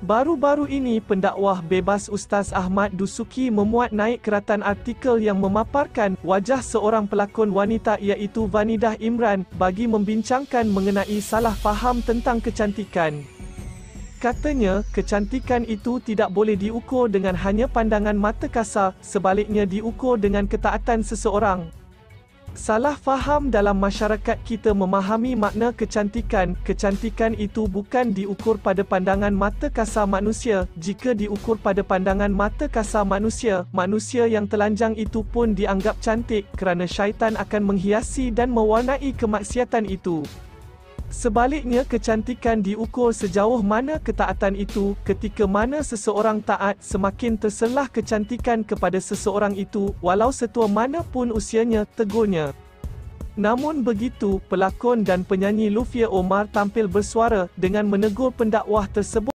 Baru-baru ini pendakwah bebas Ustaz Ahmad Dusuki memuat naik keratan artikel yang memaparkan wajah seorang pelakon wanita iaitu Vanidah Imran bagi membincangkan mengenai salah faham tentang kecantikan. Katanya, kecantikan itu tidak boleh diukur dengan hanya pandangan mata kasar, sebaliknya diukur dengan ketaatan seseorang. Salah faham dalam masyarakat kita memahami makna kecantikan. Kecantikan itu bukan diukur pada pandangan mata kasar manusia. Jika diukur pada pandangan mata kasar manusia, manusia yang telanjang itu pun dianggap cantik kerana syaitan akan menghiasi dan mewarnai kemaksiatan itu. Sebaliknya kecantikan diukur sejauh mana ketaatan itu, ketika mana seseorang taat semakin terselah kecantikan kepada seseorang itu, walau setua mana pun usianya, tegurnya. Namun begitu, pelakon dan penyanyi Lufia Omar tampil bersuara dengan menegur pendakwah tersebut.